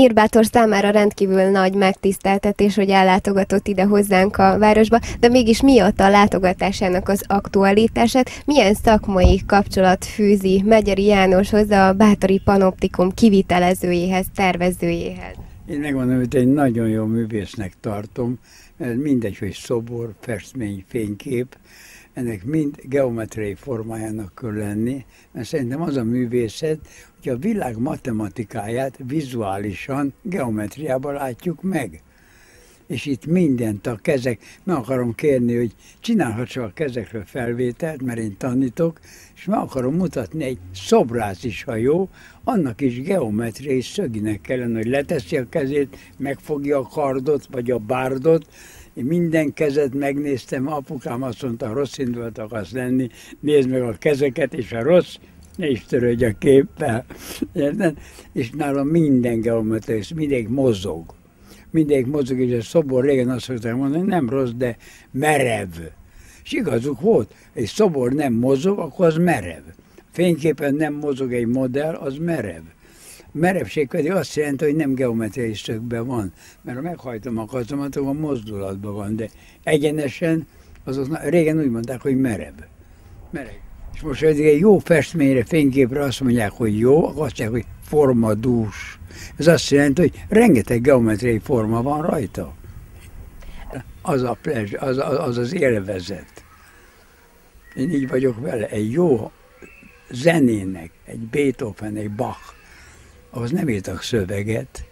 Nyírbátor számára rendkívül nagy megtiszteltetés, hogy ellátogatott ide hozzánk a városba, de mégis miatt a látogatásának az aktualitását, milyen szakmai kapcsolat fűzi Megyeri Jánoshoz a Bátori Panoptikum kivitelezőjéhez, tervezőjéhez? Én megmondom, hogy egy nagyon jó művésznek tartom, mert mindegy, hogy szobor, festmény, fénykép, ennek mind geometriai formájának kell lenni, mert szerintem az a művészet, hogy a világ matematikáját vizuálisan, geometriában látjuk meg. És itt mindent a kezek, meg akarom kérni, hogy csinálhatsa a kezekről felvételt, mert én tanítok, és meg akarom mutatni egy szobrász is, ha jó, annak is geometriai szöginek kellene, hogy leteszi a kezét, megfogja a kardot, vagy a bárdot, én minden kezet megnéztem, apukám azt mondta, rossz indulat akarsz lenni, nézd meg a kezeket, és a rossz, ne is törődj a képpel. Érted? És nálam minden geometria, mindig mozog. Mindig mozog, és a szobor régen azt szokták mondani, nem rossz, de merev. És igazuk volt, egy szobor nem mozog, akkor az merev. Fényképen nem mozog egy modell, az merev. Merevség pedig azt jelenti, hogy nem geometriai szögben van, mert ha meghajtom a kazomat, akkor mozdulatban van, de egyenesen, azok régen úgy mondták, hogy merev. merev. És most eddig egy jó festményre, fényképre azt mondják, hogy jó, akkor azt mondják, hogy formadús. Ez azt jelenti, hogy rengeteg geometriai forma van rajta. Az a plezs, az, az, az az élvezet. Én így vagyok vele. Egy jó zenének, egy Beethoven, egy Bach, ahhoz nem írtak szöveget,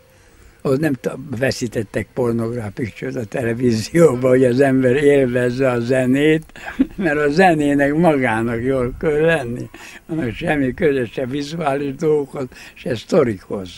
ahhoz nem veszítettek pornográfikus a televízióba, hogy az ember élvezze a zenét, mert a zenének magának jól kell lenni. Annak semmi köze se vizuális dolgokhoz, se sztorikhoz.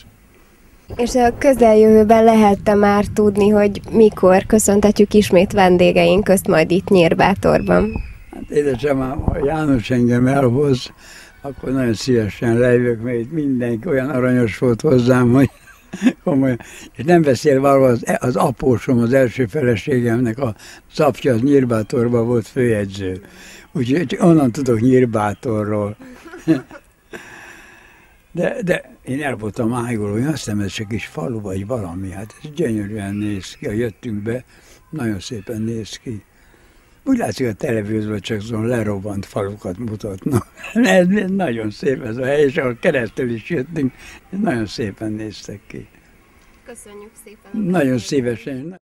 És a közeljövőben lehette már tudni, hogy mikor köszöntetjük ismét vendégeink közt majd itt Nyírbátorban? Hát édesem, János engem elhoz, akkor nagyon szívesen lejövök, mert itt mindenki olyan aranyos volt hozzám, hogy komolyan. És nem beszél való az, az apósom, az első feleségemnek a szapja, az Nyírbátorban volt főjegyző. Úgyhogy onnan tudok Nyírbátorról. De, de én el voltam ájuló, hogy azt hiszem, ez csak is falu vagy valami. Hát ez gyönyörűen néz ki. Ha jöttünk be, nagyon szépen néz ki. Úgy látszik, a televízióban csak azon lerobbant falukat mutatnak. ez nagyon szép ez a hely, és ahol keresztül is jöttünk, nagyon szépen néztek ki. Köszönjük szépen. Nagyon szívesen.